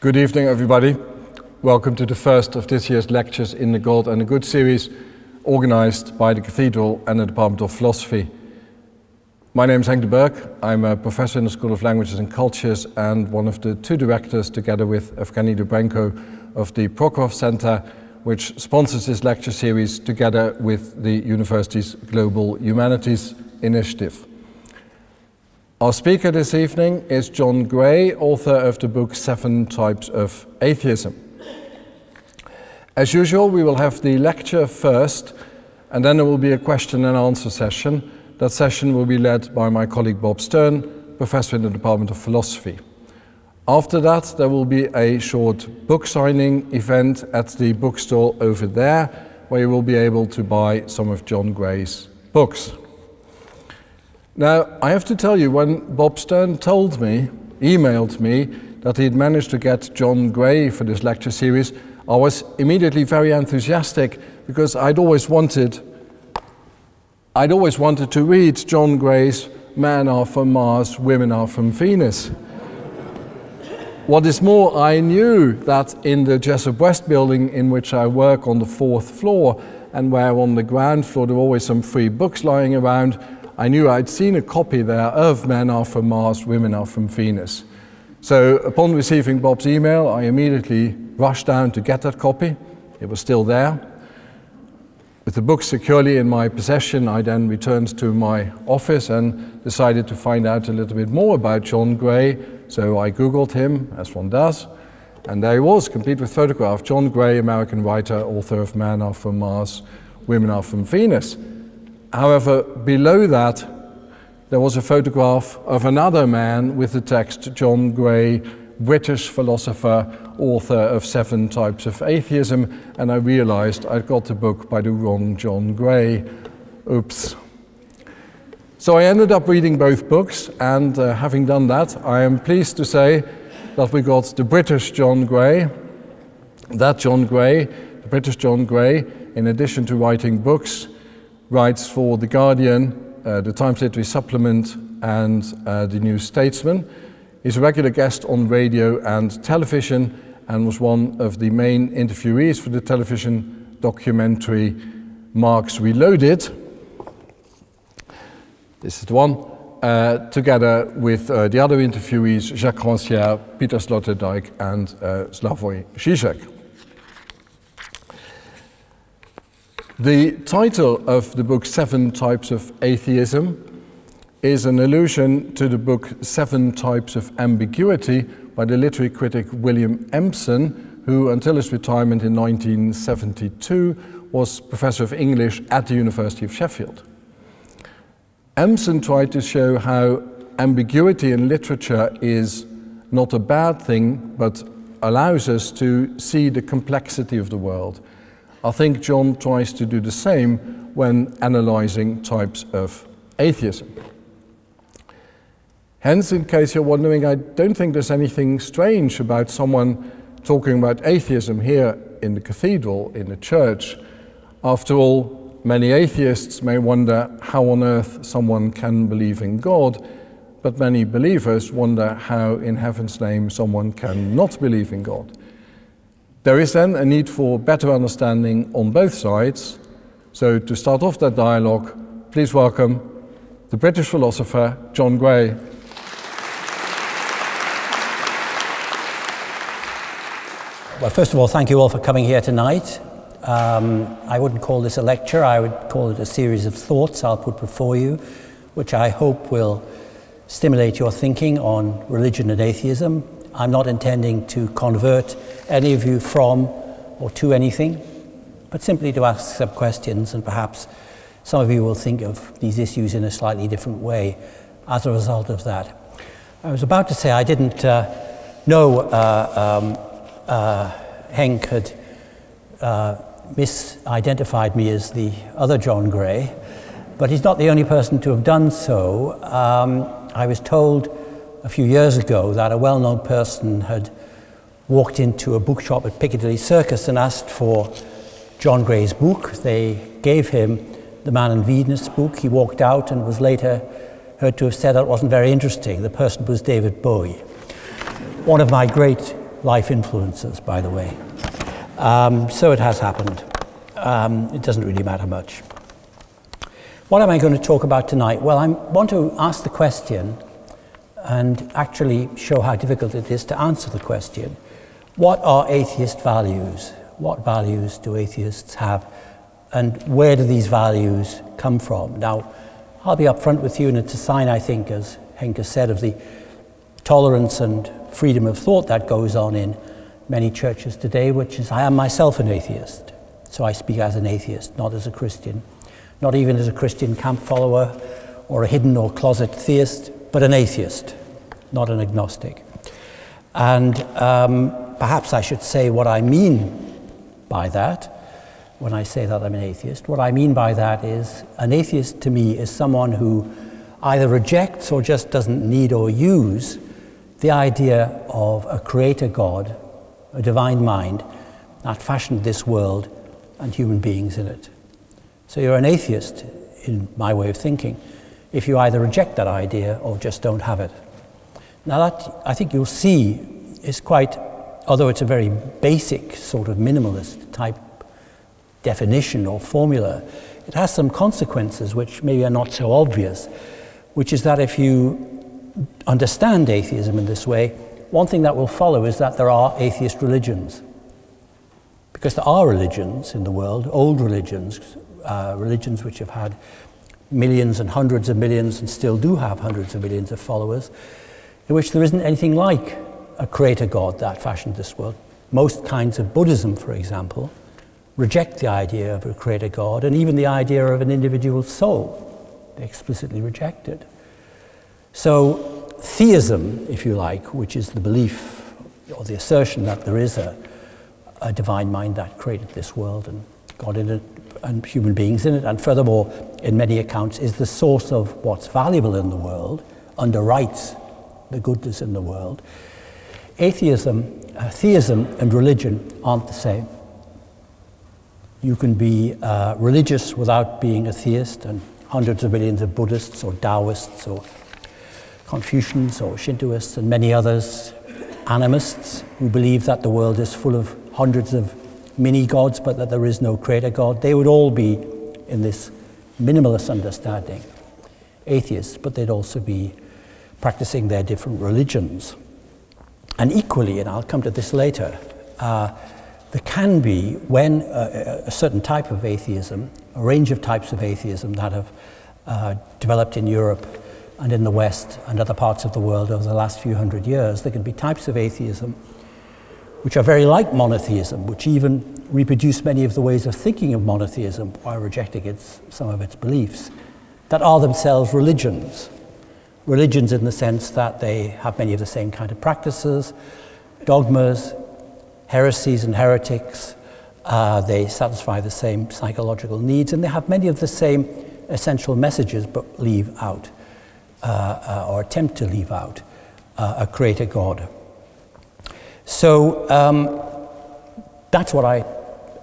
Good evening, everybody. Welcome to the first of this year's lectures in the God and the Good series, organized by the Cathedral and the Department of Philosophy. My name is Henk de Berg. I'm a professor in the School of Languages and Cultures and one of the two directors, together with Evgeny Dobrenko, of the Prokhorov Center, which sponsors this lecture series together with the university's Global Humanities Initiative. Our speaker this evening is John Gray, author of the book Seven Types of Atheism. As usual, we will have the lecture first, and then there will be a question and answer session. That session will be led by my colleague Bob Stern, professor in the Department of Philosophy. After that, there will be a short book signing event at the bookstall over there, where you will be able to buy some of John Gray's books. Now, I have to tell you, when Bob Stern told me, emailed me, that he'd managed to get John Gray for this lecture series, I was immediately very enthusiastic because I'd always wanted, I'd always wanted to read John Gray's Men Are from Mars, Women Are from Venus. what is more, I knew that in the Jessop West building in which I work on the fourth floor, and where on the ground floor there are always some free books lying around, I knew I'd seen a copy there of Men Are From Mars, Women Are From Venus. So upon receiving Bob's email, I immediately rushed down to get that copy. It was still there. With the book securely in my possession, I then returned to my office and decided to find out a little bit more about John Gray. So I Googled him, as one does, and there he was, complete with photograph. John Gray, American writer, author of Men Are From Mars, Women Are From Venus. However, below that, there was a photograph of another man with the text John Gray, British philosopher, author of Seven Types of Atheism, and I realized I'd got the book by the wrong John Gray. Oops. So I ended up reading both books, and uh, having done that, I am pleased to say that we got the British John Gray, that John Gray, the British John Gray, in addition to writing books, writes for The Guardian, uh, the Times Literary Supplement, and uh, The New Statesman. He's a regular guest on radio and television and was one of the main interviewees for the television documentary Marx Reloaded. This is the one. Uh, together with uh, the other interviewees, Jacques Rancière, Peter Sloterdijk, and uh, Slavoj Žižek. The title of the book, Seven Types of Atheism, is an allusion to the book Seven Types of Ambiguity by the literary critic William Empson, who, until his retirement in 1972, was professor of English at the University of Sheffield. Empson tried to show how ambiguity in literature is not a bad thing, but allows us to see the complexity of the world I think John tries to do the same when analyzing types of atheism. Hence, in case you're wondering, I don't think there's anything strange about someone talking about atheism here in the cathedral, in the church. After all, many atheists may wonder how on earth someone can believe in God, but many believers wonder how, in heaven's name, someone can not believe in God. There is then a need for better understanding on both sides. So, to start off that dialogue, please welcome the British philosopher John Gray. Well, first of all, thank you all for coming here tonight. Um, I wouldn't call this a lecture, I would call it a series of thoughts I'll put before you, which I hope will stimulate your thinking on religion and atheism, I'm not intending to convert any of you from or to anything, but simply to ask some questions, and perhaps some of you will think of these issues in a slightly different way as a result of that. I was about to say I didn't uh, know uh, um, uh, Henk had uh, misidentified me as the other John Gray, but he's not the only person to have done so. Um, I was told a few years ago that a well known person had walked into a bookshop at Piccadilly Circus and asked for John Gray's book. They gave him the Man and Venus book. He walked out and was later heard to have said that wasn't very interesting. The person was David Bowie. One of my great life influences, by the way. Um, so it has happened. Um, it doesn't really matter much. What am I going to talk about tonight? Well, I want to ask the question and actually show how difficult it is to answer the question what are atheist values? What values do atheists have? And where do these values come from? Now, I'll be upfront with you, and it's a sign, I think, as Henke said, of the tolerance and freedom of thought that goes on in many churches today, which is I am myself an atheist. So I speak as an atheist, not as a Christian, not even as a Christian camp follower or a hidden or closet theist, but an atheist, not an agnostic. And um, perhaps I should say what I mean by that when I say that I'm an atheist. What I mean by that is an atheist to me is someone who either rejects or just doesn't need or use the idea of a creator God, a divine mind that fashioned this world and human beings in it. So you're an atheist, in my way of thinking, if you either reject that idea or just don't have it. Now, that I think you'll see is quite, although it's a very basic sort of minimalist type definition or formula, it has some consequences which maybe are not so obvious, which is that if you understand atheism in this way, one thing that will follow is that there are atheist religions. Because there are religions in the world, old religions, uh, religions which have had millions and hundreds of millions and still do have hundreds of millions of followers, in which there isn't anything like a creator God that fashioned this world. Most kinds of Buddhism, for example, reject the idea of a creator God and even the idea of an individual soul. They explicitly reject it. So, theism, if you like, which is the belief or the assertion that there is a, a divine mind that created this world and God in it and human beings in it, and furthermore, in many accounts, is the source of what's valuable in the world, underwrites the goodness in the world. Atheism, uh, theism, and religion aren't the same. You can be uh, religious without being a theist, and hundreds of millions of Buddhists or Taoists or Confucians or Shintoists and many others, animists who believe that the world is full of hundreds of mini gods but that there is no creator God, they would all be in this minimalist understanding atheists, but they'd also be practicing their different religions. And equally, and I'll come to this later, uh, there can be, when a, a, certain type of atheism, a range of types of atheism that have uh, developed in Europe and in the West and other parts of the world over the last few hundred years, there can be types of atheism which are very like monotheism, which even reproduce many of the ways of thinking of monotheism while rejecting its, some of its beliefs, that are themselves religions. Religions in the sense that they have many of the same kind of practices, dogmas, heresies and heretics. Uh, they satisfy the same psychological needs, and they have many of the same essential messages, but leave out, uh, uh, or attempt to leave out, uh, a creator God. So um, that's what I,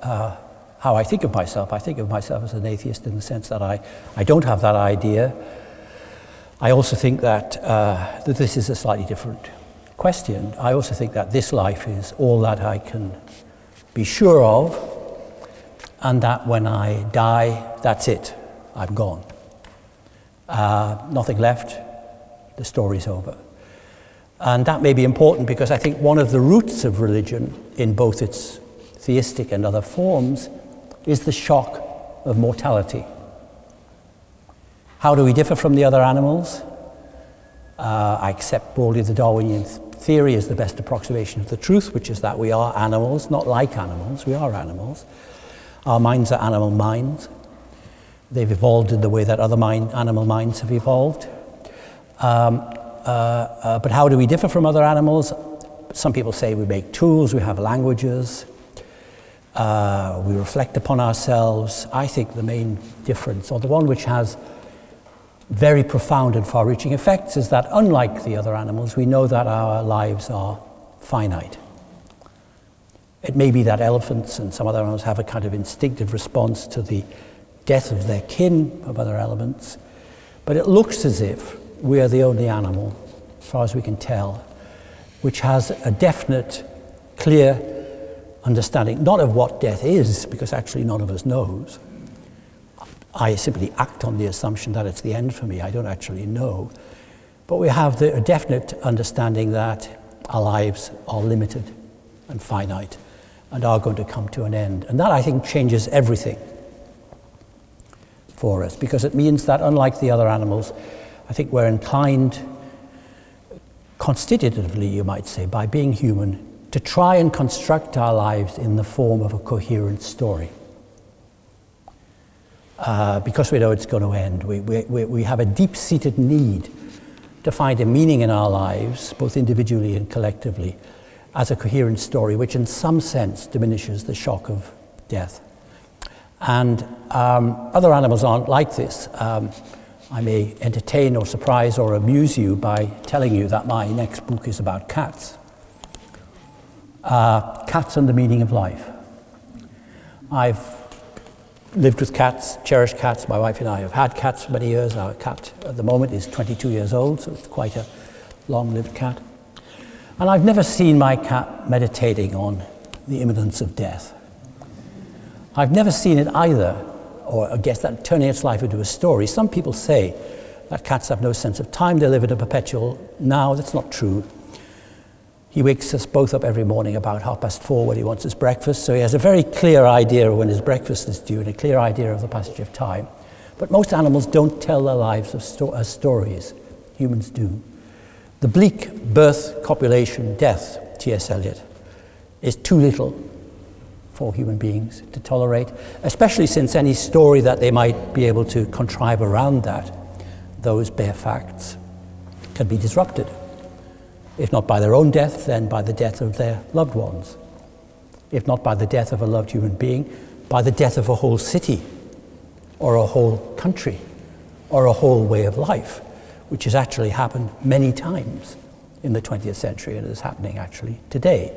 uh, how I think of myself. I think of myself as an atheist in the sense that I, I don't have that idea. I also think that, uh, that this is a slightly different question. I also think that this life is all that I can be sure of, and that when I die, that's it. I'm gone. Uh, nothing left. The story's over. And that may be important because I think one of the roots of religion, in both its theistic and other forms, is the shock of mortality. How do we differ from the other animals? Uh, I accept broadly the Darwinian theory as the best approximation of the truth, which is that we are animals, not like animals, we are animals. Our minds are animal minds. They've evolved in the way that other mind, animal minds have evolved. Um, uh, uh, but how do we differ from other animals? Some people say we make tools, we have languages, uh, we reflect upon ourselves. I think the main difference, or the one which has very profound and far reaching effects, is that unlike the other animals, we know that our lives are finite. It may be that elephants and some other animals have a kind of instinctive response to the death of their kin, of other elements, but it looks as if we are the only animal, as far as we can tell, which has a definite clear understanding, not of what death is, because actually none of us knows. I simply act on the assumption that it's the end for me. I don't actually know. But we have the definite understanding that our lives are limited and finite and are going to come to an end. And that, I think, changes everything for us because it means that, unlike the other animals, I think we're inclined, constitutively, you might say, by being human, to try and construct our lives in the form of a coherent story. Uh, because we know it's going to end, we, we, we have a deep seated need to find a meaning in our lives, both individually and collectively, as a coherent story, which in some sense diminishes the shock of death. And um, other animals aren't like this. Um, I may entertain or surprise or amuse you by telling you that my next book is about cats. Uh, cats and the meaning of life. I've lived with cats, cherished cats. My wife and I have had cats for many years. Our cat at the moment is 22 years old, so it's quite a long lived cat. And I've never seen my cat meditating on the imminence of death. I've never seen it either, or I guess that turning its life into a story. Some people say that cats have no sense of time, they live in a perpetual now. That's not true. He wakes us both up every morning about half past four when he wants his breakfast, so he has a very clear idea of when his breakfast is due and a clear idea of the passage of time. But most animals don't tell their lives sto- as stories. Humans do. The bleak birth, copulation, death, T.S. Eliot, is too little for human beings to tolerate, especially since any story that they might be able to contrive around that, those bare facts, can be disrupted if not by their own death, then by the death of their loved ones. If not by the death of a loved human being, by the death of a whole city, or a whole country, or a whole way of life, which has actually happened many times in the 20th century and is happening actually today.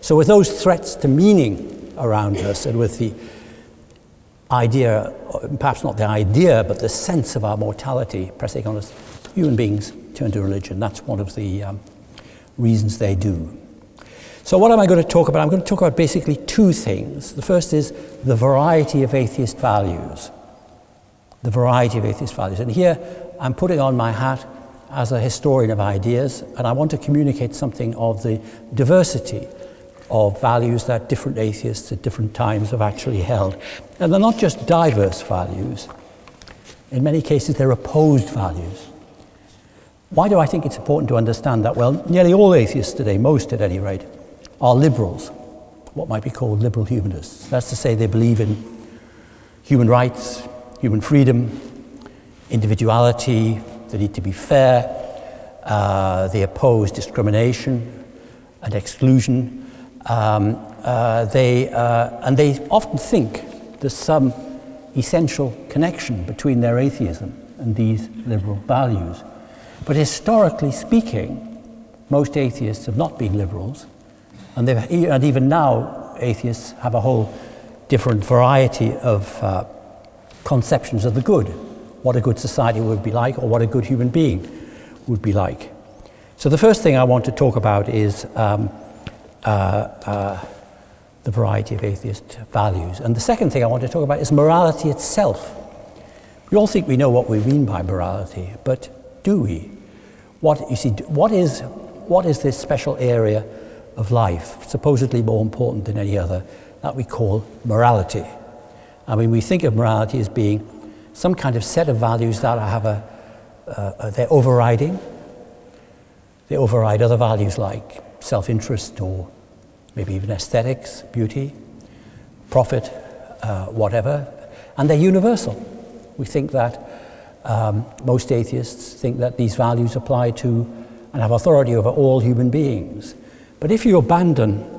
So, with those threats to meaning around us, and with the idea, perhaps not the idea, but the sense of our mortality pressing on us, human beings turn to religion. That's one of the um, reasons they do. So, what am I going to talk about? I'm going to talk about basically two things. The first is the variety of atheist values. The variety of atheist values. And here I'm putting on my hat as a historian of ideas, and I want to communicate something of the diversity of values that different atheists at different times have actually held. And they're not just diverse values, in many cases, they're opposed values. Why do I think it's important to understand that? Well, nearly all atheists today, most at any rate, are liberals, what might be called liberal humanists. That's to say, they believe in human rights, human freedom, individuality, they need to be fair, uh, they oppose discrimination and exclusion. Um, uh, they, uh, and they often think there's some essential connection between their atheism and these liberal values. But historically speaking, most atheists have not been liberals, and, and even now, atheists have a whole different variety of uh, conceptions of the good, what a good society would be like, or what a good human being would be like. So, the first thing I want to talk about is um, uh, uh, the variety of atheist values. And the second thing I want to talk about is morality itself. We all think we know what we mean by morality, but do we? What, you see, what is, what is this special area of life, supposedly more important than any other, that we call morality? I mean, we think of morality as being some kind of set of values that have a, uh, they're overriding. They override other values like self interest or maybe even aesthetics, beauty, profit, uh, whatever, and they're universal. We think that um, most atheists think that these values apply to and have authority over all human beings. But if you abandon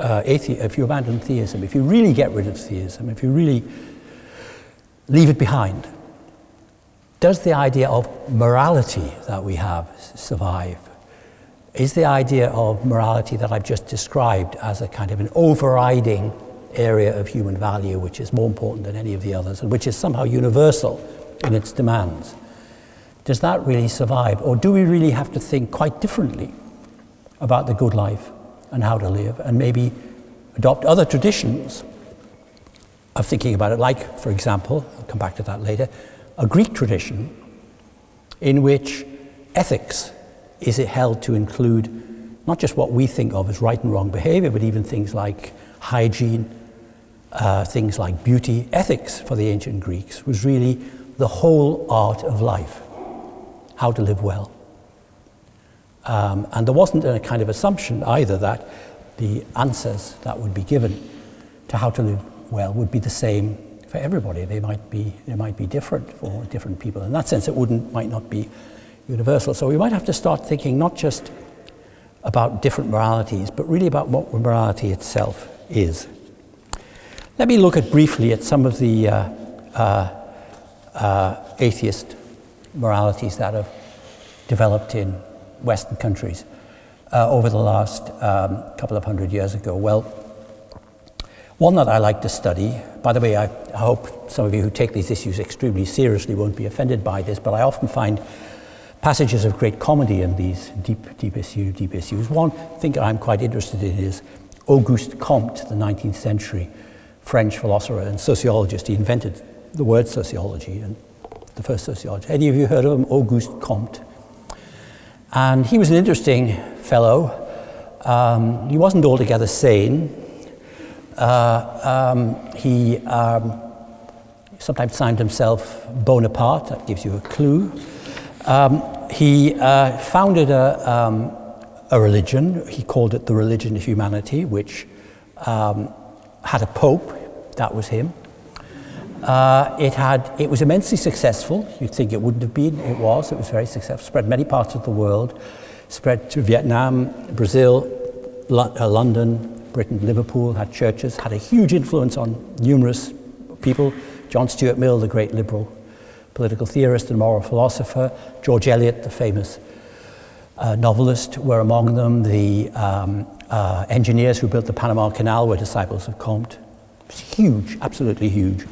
uh, if you abandon theism, if you really get rid of theism, if you really leave it behind, does the idea of morality that we have survive? Is the idea of morality that I've just described as a kind of an overriding area of human value, which is more important than any of the others, and which is somehow universal in its demands. Does that really survive? Or do we really have to think quite differently about the good life and how to live, and maybe adopt other traditions of thinking about it, like, for example, I'll come back to that later, a Greek tradition in which ethics is held to include not just what we think of as right and wrong behavior, but even things like hygiene, uh, things like beauty. Ethics for the ancient Greeks was really the whole art of life, how to live well. Um, and there wasn't a kind of assumption either that the answers that would be given to how to live well would be the same for everybody. They might be, they might be different for different people. In that sense, it wouldn't, might not be universal. So we might have to start thinking not just about different moralities, but really about what morality itself is. Let me look at briefly at some of the uh, uh, uh, atheist moralities that have developed in Western countries uh, over the last um, couple of hundred years ago. Well, one that I like to study, by the way, I, hope some of you who take these issues extremely seriously won't be offended by this, but I often find passages of great comedy in these deep, deep issues, deep issues. One thing I'm quite interested in is Auguste Comte, the 19th century French philosopher and sociologist. He invented the word sociology and the first sociology. Any of you heard of him? Auguste Comte. And he was an interesting fellow. Um, he wasn't altogether sane. Uh, um, he um, sometimes signed himself Bonaparte, that gives you a clue. Um, he uh, founded a, um, a, religion, he called it the Religion of Humanity, which um, had a pope, that was him. Uh, it, had, it was immensely successful. You'd think it wouldn't have been. It was. It was very successful. Spread many parts of the world. Spread to Vietnam, Brazil, uh, London, Britain, Liverpool. Had churches. Had a huge influence on numerous people. John Stuart Mill, the great liberal political theorist and moral philosopher. George Eliot, the famous uh, novelist, were among them. The um, uh, engineers who built the Panama Canal were disciples of Comte. It was huge, absolutely huge,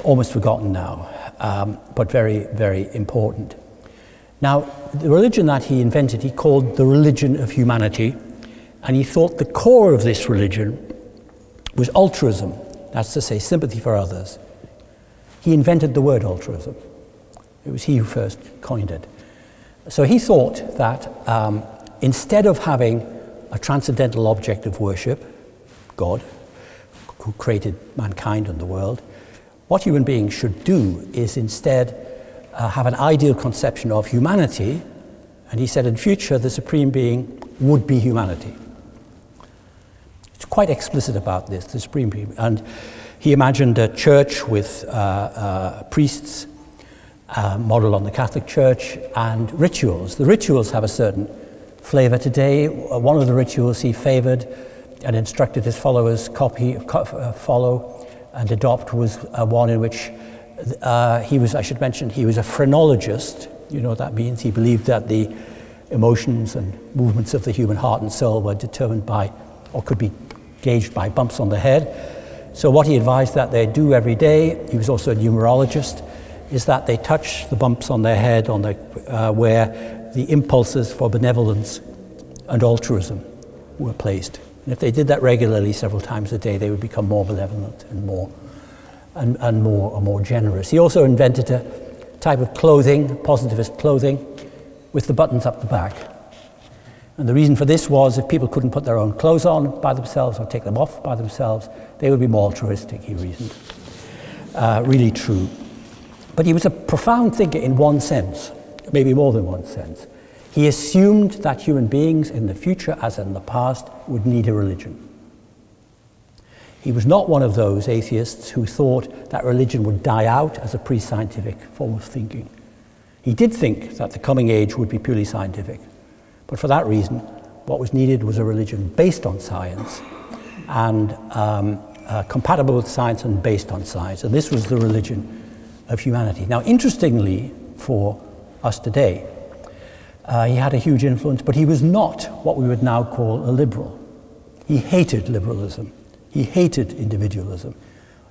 almost forgotten now, um, but very, very important. Now, the religion that he invented, he called the religion of humanity, and he thought the core of this religion was altruism, that's to say, sympathy for others. He invented the word altruism. It was he who first coined it. So he thought that um, instead of having a transcendental object of worship, God, who created mankind and the world, what human beings should do is instead uh, have an ideal conception of humanity, and he said in future the supreme being would be humanity. It's quite explicit about this, the supreme being. And he imagined a church with uh, uh, priests uh, model on the Catholic Church, and rituals. The rituals have a certain flavor today. One of the rituals he favored and instructed his followers copy, co- uh, follow and adopt was uh, one in which uh, he was, I should mention, he was a phrenologist. You know what that means? He believed that the emotions and movements of the human heart and soul were determined by, or could be gauged by bumps on the head. So what he advised that they do every day, he was also a numerologist, is that they touch the bumps on their head on the, uh, where the impulses for benevolence and altruism were placed. And if they did that regularly several times a day, they would become more benevolent and more, and, and more, and more generous. He also invented a type of clothing, positivist clothing, with the buttons up the back. And the reason for this was if people couldn't put their own clothes on by themselves or take them off by themselves, they would be more altruistic, he reasoned. Uh, really true. But he was a profound thinker in one sense, maybe more than one sense. He assumed that human beings in the future, as in the past, would need a religion. He was not one of those atheists who thought that religion would die out as a pre scientific form of thinking. He did think that the coming age would be purely scientific. But for that reason, what was needed was a religion based on science and um, uh, compatible with science and based on science. And this was the religion of humanity. Now, interestingly for us today, uh, he had a huge influence, but he was not what we would now call a liberal. He hated liberalism. He hated individualism.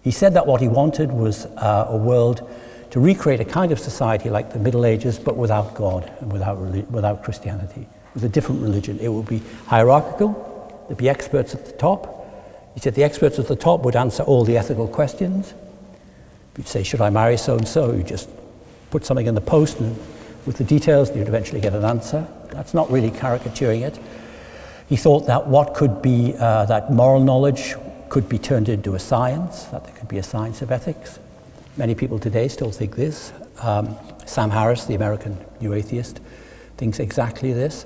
He said that what he wanted was uh, a world to recreate a kind of society like the Middle Ages, but without God and without, without Christianity, with a different religion. It would be hierarchical, there'd be experts at the top. He said the experts at the top would answer all the ethical questions. You'd say, Should I marry so and so? You just put something in the post and with the details, you'd eventually get an answer. That's not really caricaturing it. He thought that what could be, uh, that moral knowledge could be turned into a science, that there could be a science of ethics. Many people today still think this. Um, Sam Harris, the American new atheist, thinks exactly this,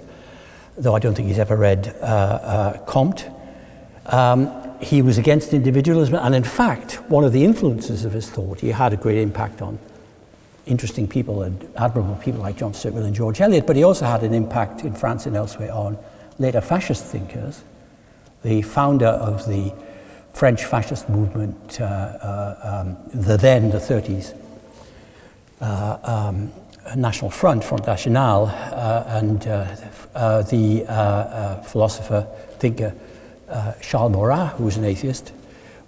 though I don't think he's ever read uh, uh, Comte. Um, he was against individualism, and in fact, one of the influences of his thought, he had a great impact on interesting people and admirable people like John Stuart and George Eliot, but he also had an impact in France and elsewhere on later fascist thinkers. The founder of the French fascist movement, uh, uh, um, the then, the 30s, uh, um, National Front, Front National, uh, and uh, uh, the philosopher, thinker Charles Maurras, who was an atheist,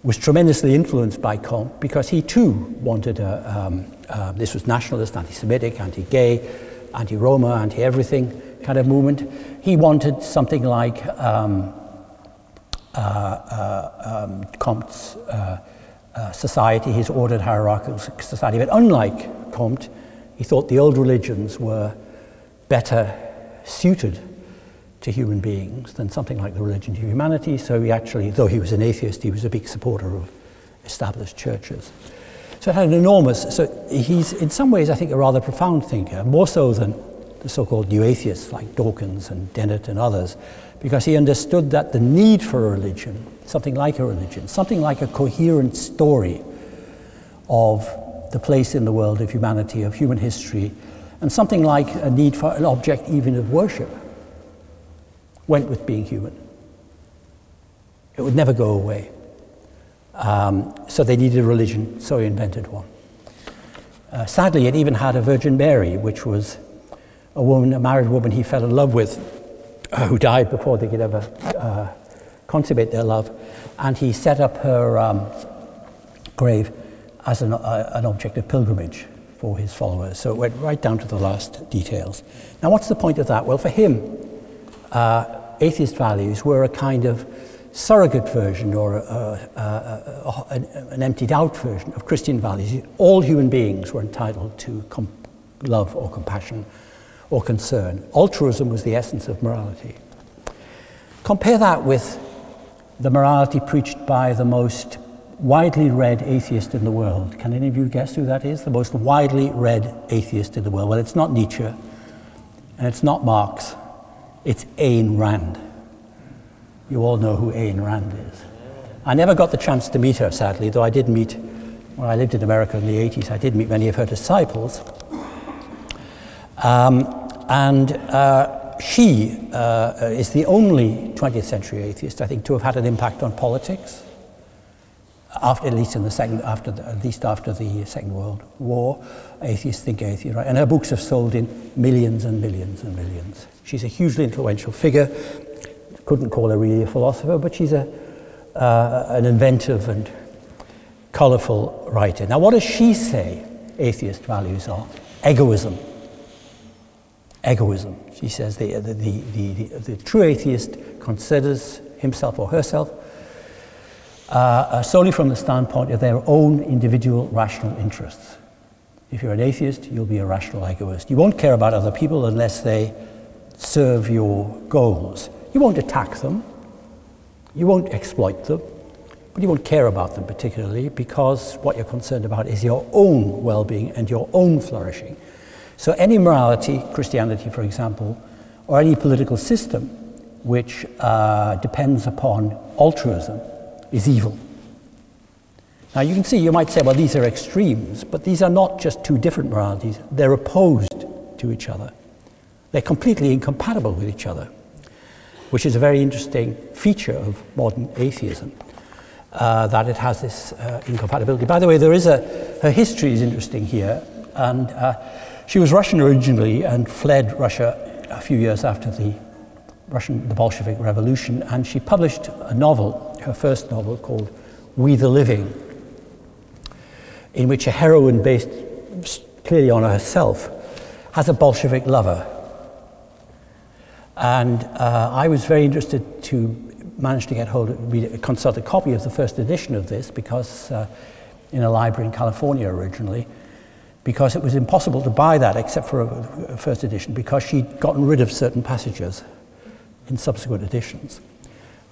was tremendously influenced by Comte because he too wanted a, um, uh, this was nationalist, anti-Semitic, anti-gay, anti-Roma, anti-everything kind of movement. He wanted something like um, uh, uh, um, Comte's uh, uh, society, his ordered hierarchical society. But unlike Comte, he thought the old religions were better suited to human beings than something like the religion of humanity. So he actually, though he was an atheist, he was a big supporter of established churches. So it had an enormous, so he's in some ways, I think, a rather profound thinker, more so than the so called new atheists like Dawkins and Dennett and others, because he understood that the need for a religion, something like a religion, something like a coherent story of the place in the world of humanity, of human history, and something like a need for an object even of worship went with being human. It would never go away. Um, so they needed a religion, so he invented one. Uh, sadly, it even had a Virgin Mary, which was a woman, a married woman he fell in love with, uh, who died before they could ever uh, consummate their love. And he set up her um, grave as an, uh, an object of pilgrimage for his followers. So it went right down to the last details. Now, what's the point of that? Well, for him, uh, atheist values were a kind of surrogate version or a, a, a, an, emptied out version of Christian values. All human beings were entitled to love or compassion or concern. Altruism was the essence of morality. Compare that with the morality preached by the most widely read atheist in the world. Can any of you guess who that is? The most widely read atheist in the world. Well, it's not Nietzsche, and it's not Marx, it's Ayn Rand. You all know who Ayn Rand is. I never got the chance to meet her, sadly, though I did meet, when I lived in America in the 80s, I did meet many of her disciples. Um, and uh, she uh, is the only 20th century atheist, I think, to have had an impact on politics. After, at least in the second, after the, at least after the Second World War, atheists think atheist, right? And her books have sold in millions and millions and millions. She's a hugely influential figure couldn't call her really a philosopher, but she's a, uh, an inventive and colourful writer. Now, what does she say atheist values are? Egoism. Egoism. She says the, the, the, the, the true atheist considers himself or herself uh, solely from the standpoint of their own individual rational interests. If you're an atheist, you'll be a rational egoist. You won't care about other people unless they serve your goals. You won't attack them, you won't exploit them, but you won't care about them particularly because what you're concerned about is your own well being and your own flourishing. So, any morality, Christianity for example, or any political system which uh, depends upon altruism is evil. Now, you can see, you might say, well, these are extremes, but these are not just two different moralities, they're opposed to each other. They're completely incompatible with each other which is a very interesting feature of modern atheism, uh, that it has this uh, incompatibility. By the way, there is a, her history is interesting here, and uh, she was Russian originally and fled Russia a few years after the Russian, the Bolshevik Revolution, and she published a novel, her first novel called We the Living, in which a heroine based clearly on herself has a Bolshevik lover. And uh, I was very interested to manage to get hold of, read, consult a copy of the first edition of this because uh, in a library in California originally, because it was impossible to buy that except for a, a first edition because she'd gotten rid of certain passages in subsequent editions.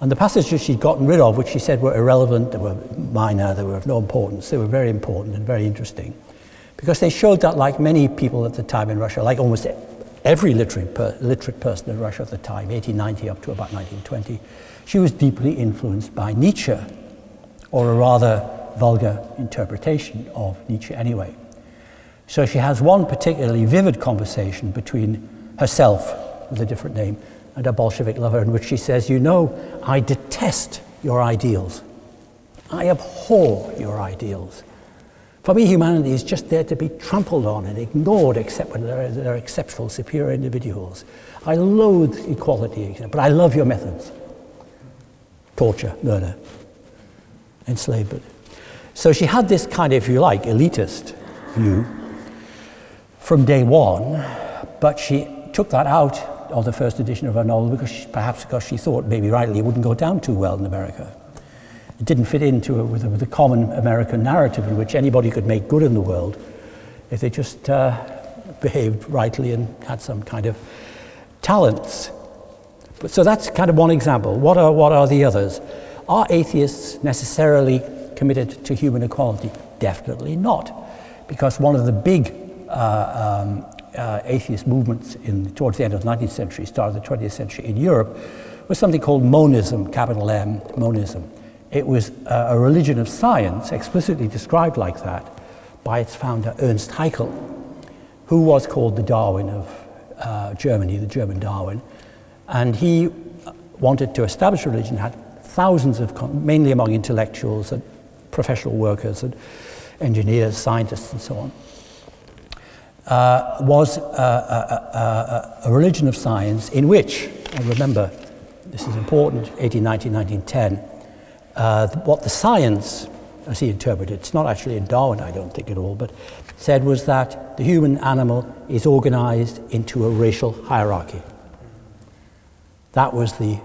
And the passages she'd gotten rid of, which she said were irrelevant, they were minor, they were of no importance, they were very important and very interesting. Because they showed that, like many people at the time in Russia, like almost every literate, per, literate person in Russia at the time, 1890 up to about 1920, she was deeply influenced by Nietzsche, or a rather vulgar interpretation of Nietzsche anyway. So she has one particularly vivid conversation between herself, with a different name, and a Bolshevik lover, in which she says, You know, I detest your ideals. I abhor your ideals. For me, humanity is just there to be trampled on and ignored, except when there are, there are exceptional, superior individuals. I loathe equality, but I love your methods torture, murder, enslavement. So she had this kind of, if you like, elitist view from day one, but she took that out of the first edition of her novel because she, perhaps because she thought, maybe rightly, it wouldn't go down too well in America. It didn't fit into a, with, a, with a common American narrative in which anybody could make good in the world if they just uh, behaved rightly and had some kind of talents. But, so that's kind of one example. What are, what are the others? Are atheists necessarily committed to human equality? Definitely not. Because one of the big uh, um, uh, atheist movements in, towards the end of the 19th century, start of the 20th century in Europe, was something called monism, capital M, monism. It was uh, a religion of science, explicitly described like that, by its founder, Ernst Haeckel, who was called the Darwin of uh, Germany, the German Darwin. And he wanted to establish a religion, had thousands of, mainly among intellectuals and professional workers and engineers, scientists, and so on, uh, was a, a, a, a, religion of science in which, and remember, this is important, 1890, 1910, uh, what the science, as he interpreted, it's not actually in Darwin, I don't think at all, but said was that the human animal is organized into a racial hierarchy. That was the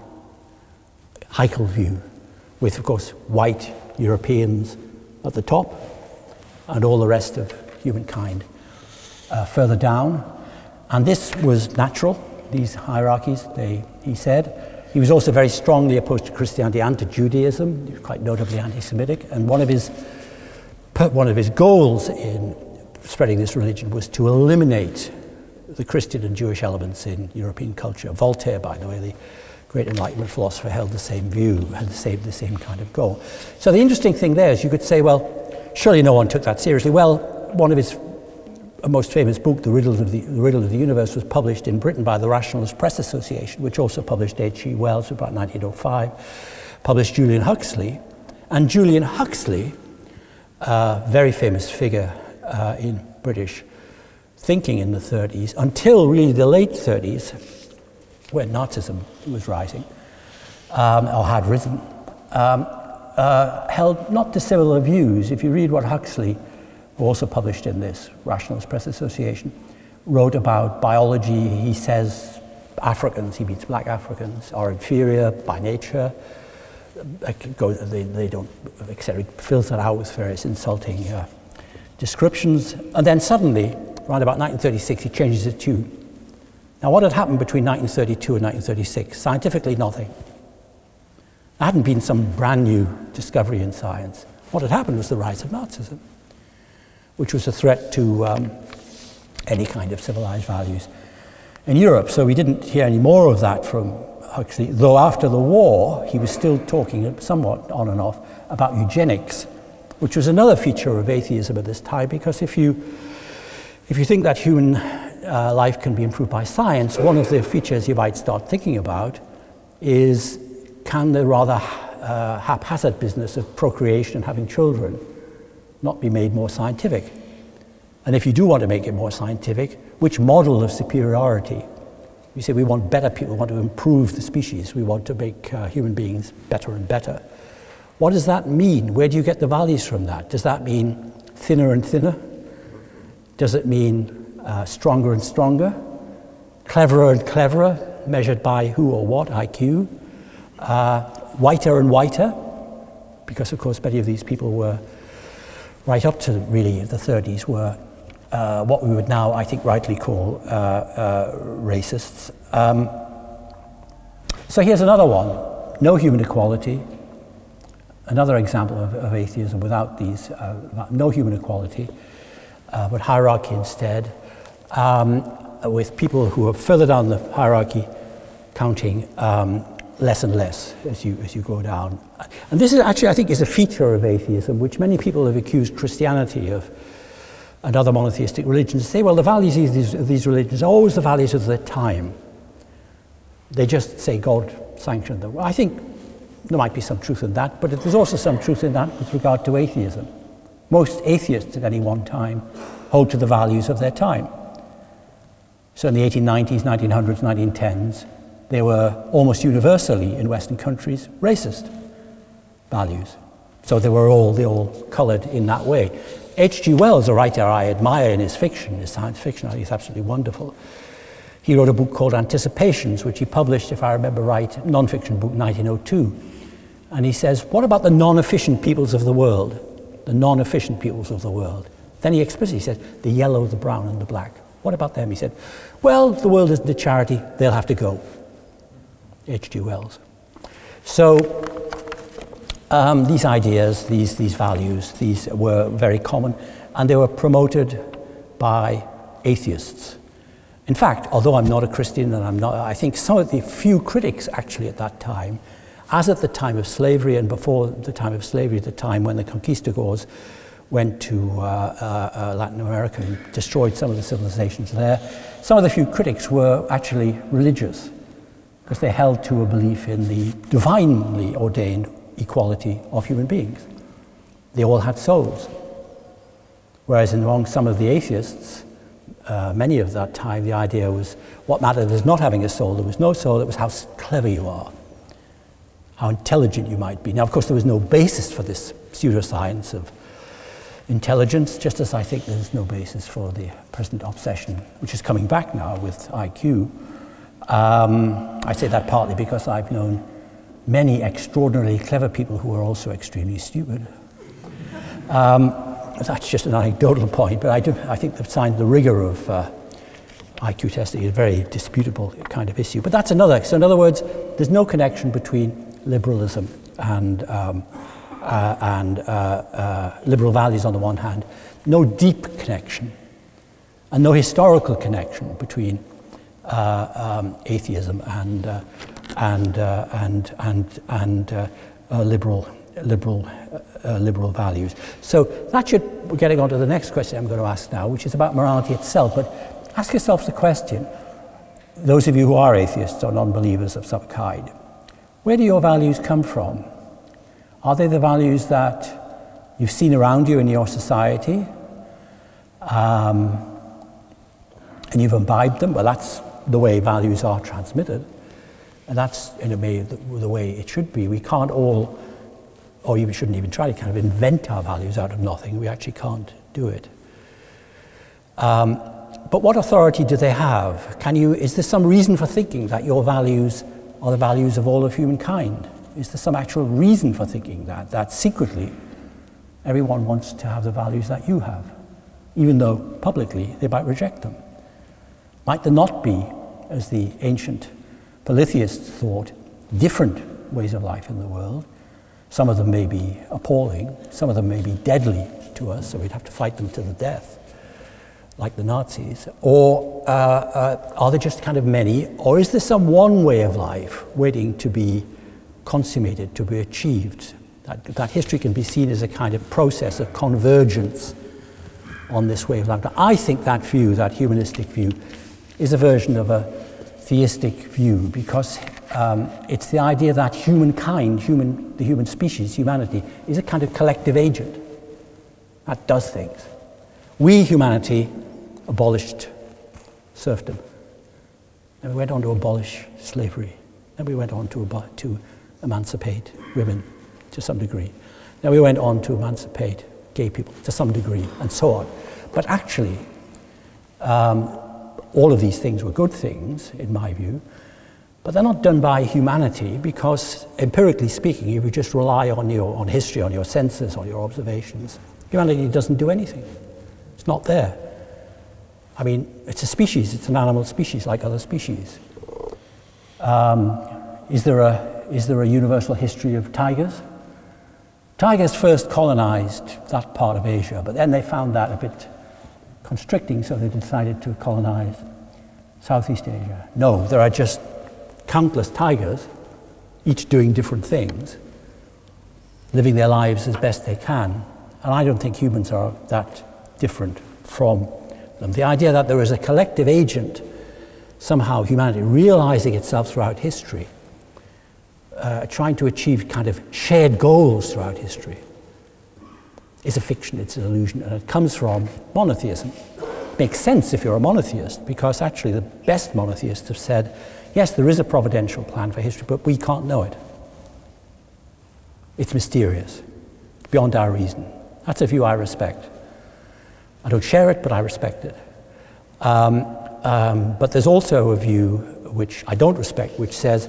Haeckel view, with, of course, white Europeans at the top and all the rest of humankind uh, further down. And this was natural, these hierarchies, they, he said. He was also very strongly opposed to Christianity and to Judaism, he was quite notably anti Semitic. And one of, his, one of his goals in spreading this religion was to eliminate the Christian and Jewish elements in European culture. Voltaire, by the way, the great Enlightenment philosopher, held the same view, had the same, the same kind of goal. So the interesting thing there is you could say, well, surely no one took that seriously. Well, one of his most famous book, the Riddle, of the, the Riddle of the Universe, was published in Britain by the Rationalist Press Association, which also published H.G. Wells about 1905, published Julian Huxley. And Julian Huxley, a very famous figure uh, in British thinking in the 30s until really the late 30s, when Nazism was rising, um, or had risen, um, uh, held not dissimilar views. If you read what Huxley, also published in this Rationalist Press Association, wrote about biology, he says Africans, he means black Africans, are inferior by nature. They, they don't, etc. fills that out with various insulting uh, descriptions. And then suddenly, around about 1936, he changes his tune. Now, what had happened between 1932 and 1936? Scientifically, nothing. There hadn't been some brand new discovery in science. What had happened was the rise of Nazism, which was a threat to um, any kind of civilized values in Europe. So we didn't hear any more of that from Huxley, though after the war, he was still talking somewhat on and off about eugenics, which was another feature of atheism at this time, because if you if you think that human uh, life can be improved by science, one of the features you might start thinking about is can the rather uh, haphazard business of procreation and having children not be made more scientific? And if you do want to make it more scientific, which model of superiority? You say we want better people, we want to improve the species, we want to make uh, human beings better and better. What does that mean? Where do you get the values from that? Does that mean thinner and thinner? Does it mean uh, stronger and stronger? Cleverer and cleverer, measured by who or what, IQ? Uh, whiter and whiter, because of course many of these people were, right up to really the 30s, were uh, what we would now, I think, rightly call uh, uh, racists. Um, so here's another one no human equality. Another example of, of atheism without these, uh, no human equality, uh, but hierarchy instead, um, with people who are further down the hierarchy counting um, less and less as you, as you go down. And this is actually, I think, is a feature of atheism, which many people have accused Christianity of and other monotheistic religions say, well, the values of these, of these religions are always the values of their time. They just say God sanctioned them. I think there might be some truth in that, but there's also some truth in that with regard to atheism. Most atheists at any one time hold to the values of their time. So in the 1890s, 1900s, 1910s, they were almost universally in Western countries racist values. So they were all, they all coloured in that way. H.G. Wells, a writer I admire in his fiction, his science fiction, I think absolutely wonderful. He wrote a book called Anticipations, which he published, if I remember right, non-fiction book 1902. And he says, what about the non-efficient peoples of the world? The non-efficient peoples of the world. Then he explicitly says, the yellow, the brown, and the black. What about them? He said, well, the world isn't a charity, they'll have to go. H.G. Wells. So um, these ideas, these, these values, these were very common, and they were promoted by atheists. In fact, although I'm not a Christian and I'm not, I think some of the few critics actually at that time, as at the time of slavery and before the time of slavery, the time when the conquistadors went to uh, uh, uh, Latin America and destroyed some of the civilizations there, some of the few critics were actually religious because they held to a belief in the divinely ordained equality of human beings. They all had souls. Whereas among some of the atheists, uh, many of that time, the idea was what mattered is not having a soul. There was no soul, it was how clever you are, how intelligent you might be. Now, of course, there was no basis for this pseudoscience of intelligence, just as I think there's no basis for the present obsession, which is coming back now with IQ. Um, I say that partly because I've known many extraordinarily clever people who are also extremely stupid. Um, that's just an anecdotal point, but I, do, I think the science, the rigor of uh, IQ testing is a very disputable kind of issue. But that's another. So, in other words, there's no connection between liberalism and, um, uh, and uh, uh liberal values on the one hand, no deep connection, and no historical connection between um, atheism and, uh, and, uh, and, and, and uh, uh, liberal, liberal, uh, liberal values. So that should, we're getting on to the next question I'm going to ask now, which is about morality itself. But ask yourself the question, those of you who are atheists or non-believers of some kind, where do your values come from? Are they the values that you've seen around you in your society? Um, and you've imbibed them? Well, that's the way values are transmitted. And that's, in a way, the, the way it should be. We can't all, or you shouldn't even try to kind of invent our values out of nothing. We actually can't do it. Um, but what authority do they have? Can you, is there some reason for thinking that your values are the values of all of humankind? Is there some actual reason for thinking that, that secretly everyone wants to have the values that you have, even though publicly they might reject them? Might there not be, as the ancient polytheists thought, different ways of life in the world. Some of them may be appalling, some of them may be deadly to us, so we'd have to fight them to the death, like the Nazis. Or uh, uh, are there just kind of many, or is there some one way of life waiting to be consummated, to be achieved? That, that history can be seen as a kind of process of convergence on this way of life. I think that view, that humanistic view, is a version of a theistic view because um, it's the idea that humankind, human, the human species, humanity, is a kind of collective agent that does things. We, humanity, abolished serfdom. Then we went on to abolish slavery. Then we went on to, to emancipate women to some degree. Then we went on to emancipate gay people to some degree, and so on. But actually, um, all of these things were good things, in my view, But they're not done by humanity because, empirically speaking, if you just rely on your on history, on your senses, on your observations, humanity doesn't do anything. It's not there. I mean, it's a species, it's an animal species like other species. Um, is, there a, is there a universal history of tigers? Tigers first colonized that part of Asia, but then they found that a bit constricting, so they decided to colonize Southeast Asia. No, there are just countless tigers, each doing different things, living their lives as best they can. And I don't think humans are that different from them. The idea that there is a collective agent, somehow humanity realizing itself throughout history, uh, trying to achieve kind of shared goals throughout history, is a fiction, it's an illusion, and it comes from monotheism. It makes sense if you're a monotheist, because actually the best monotheists have said, yes, there is a providential plan for history, but we can't know it. It's mysterious, beyond our reason. That's a view I respect. I don't share it, but I respect it. Um, um, but there's also a view which I don't respect, which says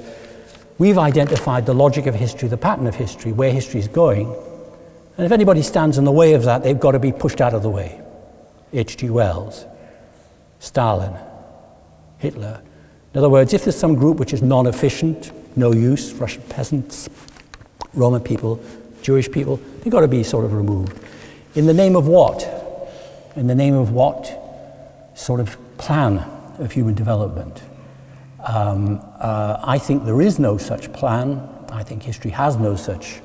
we've identified the logic of history, the pattern of history, where history is going, and if anybody stands in the way of that, they've got to be pushed out of the way. H.G. Wells, Stalin, Hitler. In other words, if there's some group which is non efficient, no use, Russian peasants, Roma people, Jewish people, they've got to be sort of removed. In the name of what? In the name of what sort of plan of human development? Um, uh, I think there is no such plan. I think history has no such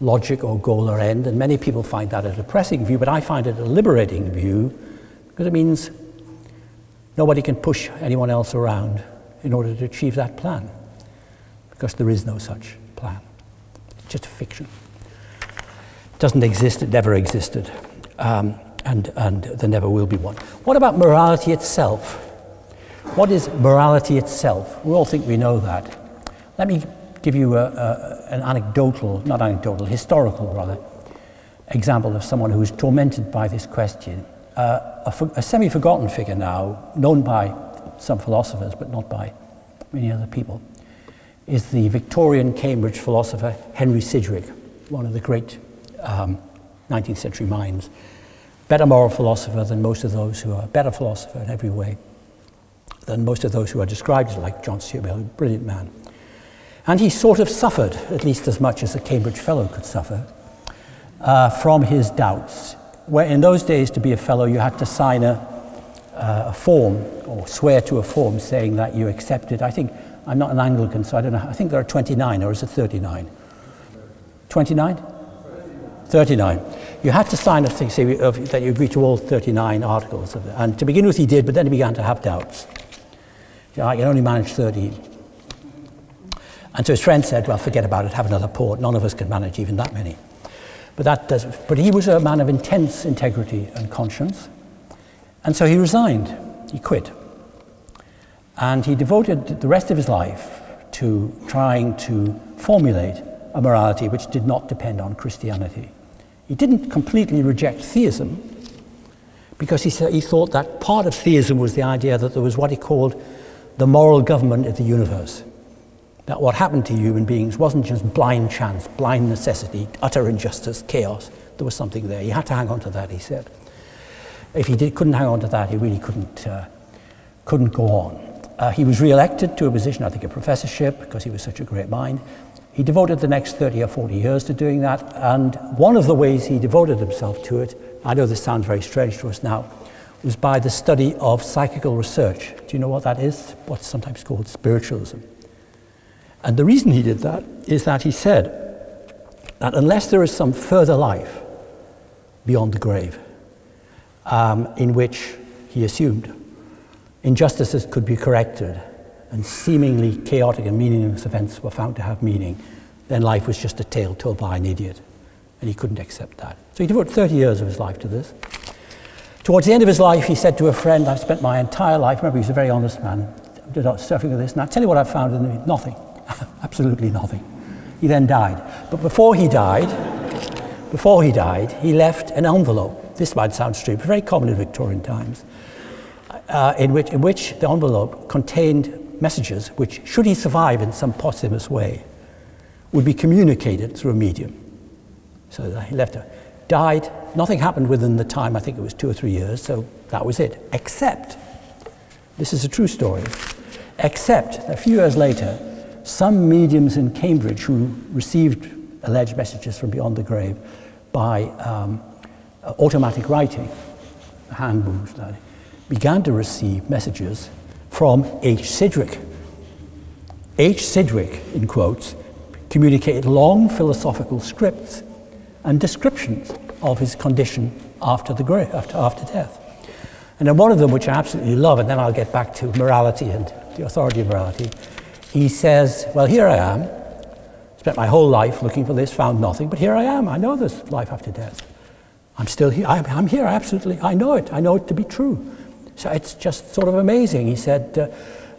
logic or goal or end, and many people find that a depressing view, but I find it a liberating view because it means nobody can push anyone else around in order to achieve that plan because there is no such plan. It's just fiction. It doesn't exist, it never existed, um, and, and there never will be one. What about morality itself? What is morality itself? We all think we know that. Let me give you a, a, an anecdotal, not anecdotal, historical rather, example of someone who was tormented by this question. Uh, a, a semi forgotten figure now, known by some philosophers but not by many other people, is the Victorian Cambridge philosopher Henry Sidgwick, one of the great um, 19th century minds. Better moral philosopher than most of those who are, better philosopher in every way than most of those who are described as like John Stuart Mill, a brilliant man. And he sort of suffered, at least as much as a Cambridge Fellow could suffer, uh, from his doubts. Where in those days, to be a Fellow, you had to sign a, uh, a form or swear to a form saying that you accepted. I think, I'm not an Anglican, so I don't know. I think there are 29, or is it 39? 29? 39. You had to sign a thing say, that you agree to all 39 articles. Of it. And to begin with, he did, but then he began to have doubts. You know, I can only manage 13. And so his friend said, well, forget about it, have another port. None of us can manage even that many. But, that does, but he was a man of intense integrity and conscience. And so he resigned, he quit. And he devoted the rest of his life to trying to formulate a morality which did not depend on Christianity. He didn't completely reject theism because he, he thought that part of theism was the idea that there was what he called the moral government of the universe that what happened to human beings wasn't just blind chance, blind necessity, utter injustice, chaos. There was something there. He had to hang on to that, he said. If he did, couldn't hang on to that, he really couldn't, uh, couldn't go on. Uh, he was re-elected to a position, I think a professorship, because he was such a great mind. He devoted the next 30 or 40 years to doing that, and one of the ways he devoted himself to it, I know this sounds very strange to us now, was by the study of psychical research. Do you know what that is? What's sometimes called spiritualism. And the reason he did that is that he said that unless there is some further life beyond the grave, um, in which he assumed injustices could be corrected and seemingly chaotic and meaningless events were found to have meaning, then life was just a tale told by an idiot. And he couldn't accept that. So he devoted 30 years of his life to this. Towards the end of his life, he said to a friend, I've spent my entire life, remember, he was a very honest man, did not surfing with this, and I tell you what I've found in the nothing. Absolutely nothing. He then died. But before he died, before he died, he left an envelope. This might sound strange, but very common in Victorian times, uh, in, which, in which the envelope contained messages which, should he survive in some posthumous way, would be communicated through a medium. So he left her. Died. Nothing happened within the time, I think it was two or three years, so that was it. Except, this is a true story, except a few years later, some mediums in Cambridge who received alleged messages from beyond the grave by um, automatic writing, hand moves, began to receive messages from H. Sidgwick. H. Sidgwick, in quotes, communicated long philosophical scripts and descriptions of his condition after the grave, after, after death. And then one of them, which I absolutely love, and then I'll get back to morality and the authority of morality, he says, Well, here I am. Spent my whole life looking for this, found nothing, but here I am. I know there's life after death. I'm still here. I'm, I'm here, absolutely. I know it. I know it to be true. So it's just sort of amazing. He said, uh,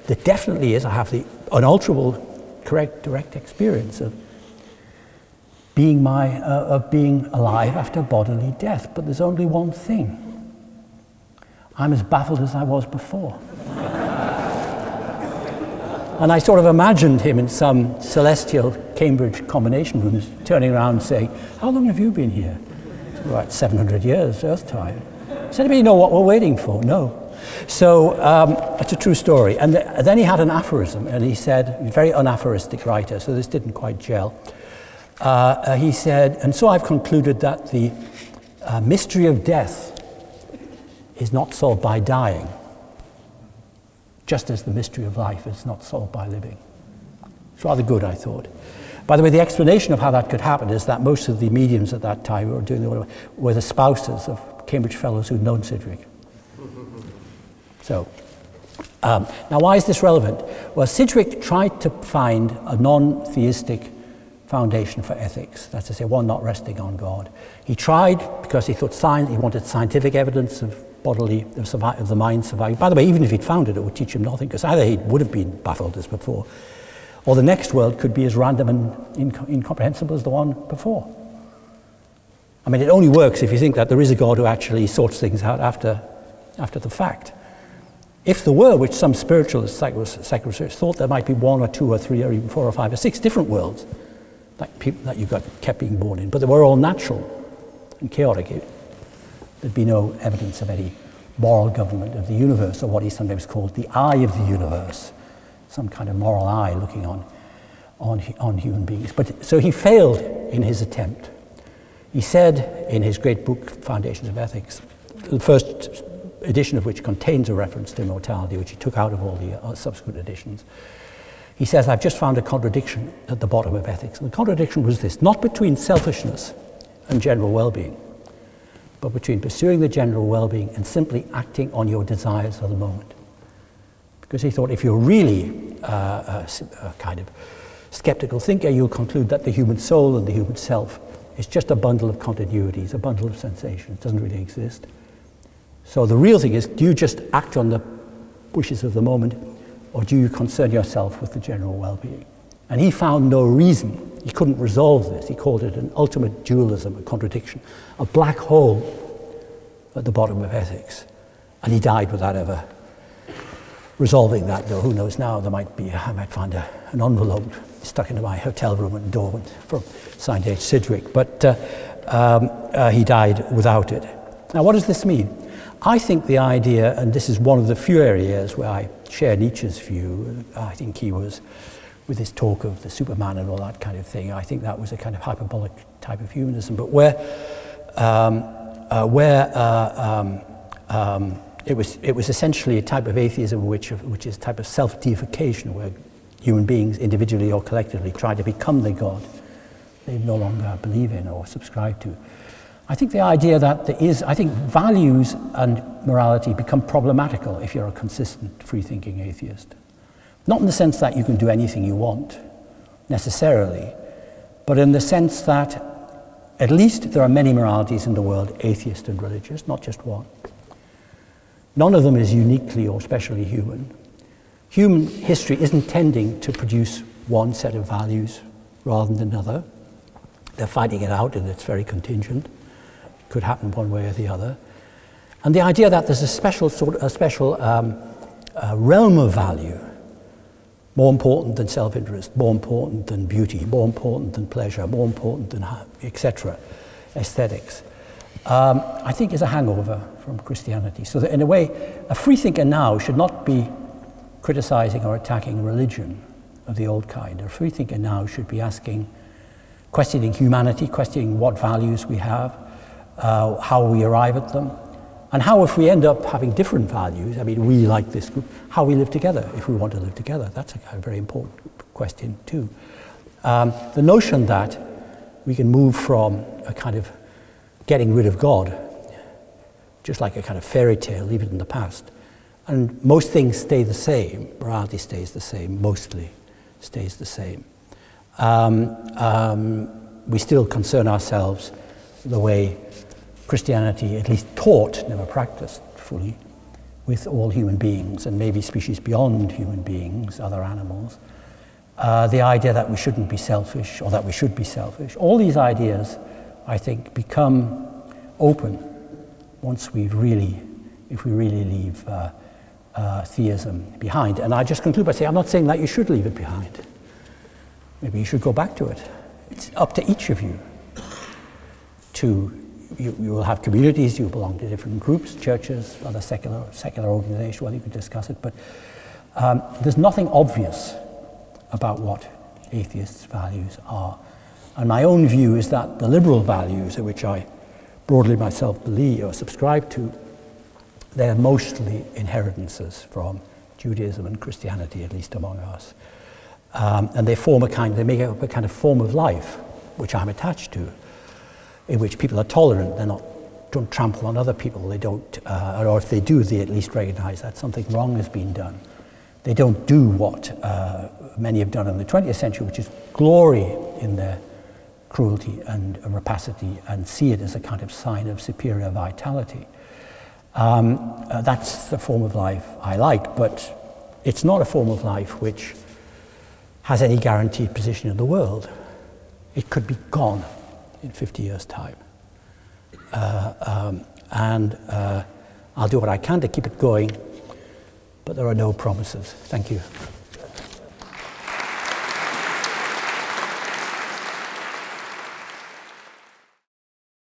There definitely is. I have the unalterable, correct, direct experience of being, my, uh, of being alive after bodily death. But there's only one thing I'm as baffled as I was before. and I sort of imagined him in some celestial Cambridge combination rooms turning around saying, How long have you been here? About 700 years, Earth time. Does anybody know what we're waiting for? No. So um, it's a true story. And th- then he had an aphorism, and he said, very unaphoristic writer, so this didn't quite gel. Uh, uh, he said, and so I've concluded that the uh, mystery of death is not solved by dying, just as the mystery of life is not solved by living. It's rather good, I thought. By the way, the explanation of how that could happen is that most of the mediums at that time were, doing the, were the spouses of Cambridge Fellows who'd known Sidgwick. So, um, now why is this relevant? Well, Sidgwick tried to find a non theistic foundation for ethics. That's to say, one not resting on God. He tried because he thought science, he wanted scientific evidence of bodily, of, the mind surviving. By the way, even if he'd found it, it would teach him nothing, because either he would have been baffled as before, or the next world could be as random and inc- incomprehensible as the one before. I mean, it only works if you think that there is a God who actually sorts things out after, after the fact. If there were, which some spiritualists, psycho-research, thought there might be one or two or three or even four or five or six different worlds, like people that you got kept being born in, but they were all natural and chaotic. There'd be no evidence of any moral government of the universe, or what he sometimes called the eye of the universe, some kind of moral eye looking on, on, on human beings. But so he failed in his attempt. He said in his great book, Foundations of Ethics, the first edition of which contains a reference to immortality, which he took out of all the uh, subsequent editions. He says, I've just found a contradiction at the bottom of ethics. And the contradiction was this not between selfishness and general well being, but between pursuing the general well being and simply acting on your desires for the moment. Because he thought if you're really uh, a, a kind of skeptical thinker, you'll conclude that the human soul and the human self is just a bundle of continuities, a bundle of sensations, it doesn't really exist. So the real thing is do you just act on the wishes of the moment or do you concern yourself with the general well being? And he found no reason. He couldn't resolve this. He called it an ultimate dualism, a contradiction, a black hole at the bottom of ethics. And he died without ever resolving that, though who knows now, there might be, I might find a, an envelope stuck into my hotel room at Dorwent from signed H. Sidgwick. But uh, um, uh, he died without it. Now, what does this mean? I think the idea, and this is one of the few areas where I share Nietzsche's view, I think he was, with his talk of the Superman and all that kind of thing, I think that was a kind of hyperbolic type of humanism, but where, um, uh, where uh, um, um, it, was, it was essentially a type of atheism which, which is a type of self-deification, where human beings, individually or collectively, try to become the God they no longer believe in or subscribe to. I think the idea that there is, I think values and morality become problematical if you're a consistent, free thinking atheist. Not in the sense that you can do anything you want, necessarily, but in the sense that at least there are many moralities in the world, atheist and religious, not just one. None of them is uniquely or specially human. Human history isn't tending to produce one set of values rather than another. They're fighting it out and it's very contingent It could happen one way or the other. And the idea that there's a special sort, a special um, uh, realm of value more important than self interest, more important than beauty, more important than pleasure, more important than etc., aesthetics, um, I think is a hangover from Christianity. So, that in a way, a freethinker now should not be criticizing or attacking religion of the old kind. A freethinker now should be asking, questioning humanity, questioning what values we have, uh, how we arrive at them, and how, if we end up having different values, I mean, we like this group, how we live together if we want to live together. That's a, very important question, too. Um, the notion that we can move from a kind of getting rid of God, just like a kind of fairy tale, leave it in the past. And most things stay the same, morality stays the same, mostly stays the same. Um, um, we still concern ourselves the way Christianity at least taught, never practiced fully, with all human beings and maybe species beyond human beings, other animals. Uh, the idea that we shouldn't be selfish or that we should be selfish. All these ideas, I think, become open once we really, if we really leave uh, uh, theism behind. And I just conclude by saying, I'm not saying that you should leave it behind. Maybe you should go back to it. It's up to each of you to you, you will have communities, you belong to different groups, churches, other secular, secular organizations, well, you could discuss it, but um, there's nothing obvious about what atheists' values are. And my own view is that the liberal values, which I broadly myself believe or subscribe to, they're mostly inheritances from Judaism and Christianity, at least among us. Um, and they form a kind, they make up a kind of form of life, which I'm attached to in which people are tolerant. Not don't trample on other people. They don't, uh, or if they do, they at least recognize that something wrong has been done. They don't do what uh, many have done in the 20th century, which is glory in their cruelty and rapacity and see it as a kind of sign of superior vitality. Um, uh, that's the form of life I like, but it's not a form of life which has any guaranteed position in the world. It could be gone in 50 years' time. Uh, um, and uh, I'll do what I can to keep it going, but there are no promises. Thank you.